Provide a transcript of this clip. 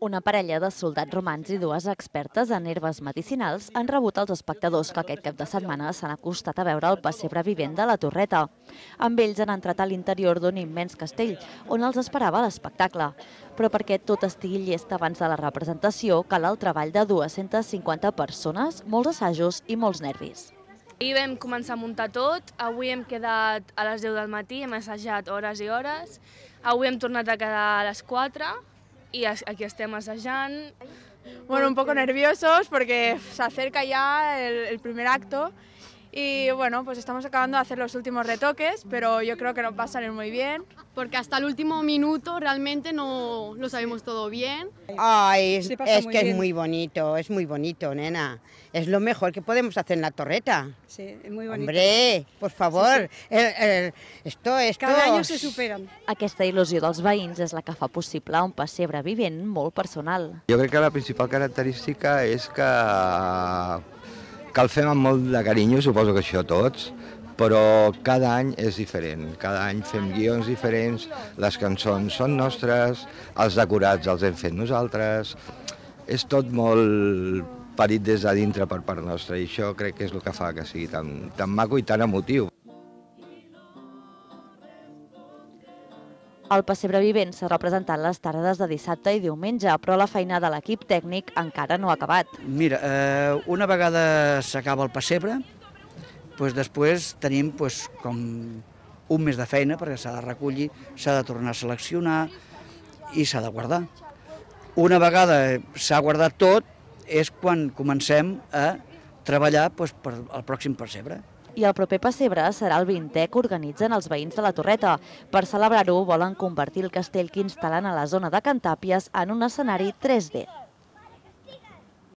Una parella de soldats romans i dues expertes en herbes medicinals han rebut els espectadors que aquest cap de setmana s'han acostat a veure el pessebre vivent de la Torreta. Amb ells han entrat a l'interior d'un immens castell, on els esperava l'espectacle. Però perquè tot estigui llest abans de la representació, cal el treball de 250 persones, molts assajos i molts nervis. Ahir vam començar a muntar tot, avui hem quedat a les 10 del matí, hem assajat hores i hores, avui hem tornat a quedar a les 4 y aquí estem assajant. Bueno, un poco nerviosos porque se acerca ya el, el primer acto y bueno, pues estamos acabando de hacer los últimos retoques, pero yo creo que nos va a salir muy bien. Porque hasta el último minuto realmente no lo sabemos todo bien. Ay, es, es que bien. es muy bonito, es muy bonito, nena. Es lo mejor que podemos hacer en la torreta. Sí, es muy bonito. Hombre, por favor, sí, sí. El, el, esto, esto... Cada año se superan. Aquesta il·lusió dels veïns és la que fa possible un pessebre vivent molt personal. Jo crec que la principal característica és que que el fem amb molt de carinyo, suposo que això tots, però cada any és diferent. Cada any fem guions diferents, les cançons són nostres, els decorats els hem fet nosaltres, és tot molt parit des de dintre per part nostra i això crec que és el que fa que sigui tan, tan maco i tan emotiu. El pessebre vivent s'ha representat les tardes de dissabte i diumenge, però la feina de l'equip tècnic encara no ha acabat. Mira, eh, una vegada s'acaba el pessebre, doncs després tenim doncs, com un mes de feina perquè s'ha de recollir, s'ha de tornar a seleccionar i s'ha de guardar. Una vegada s'ha guardat tot és quan comencem a treballar doncs, per al pròxim pessebre i el proper pessebre serà el 20è que organitzen els veïns de la Torreta. Per celebrar-ho volen convertir el castell que instal·len a la zona de Cantàpies en un escenari 3D.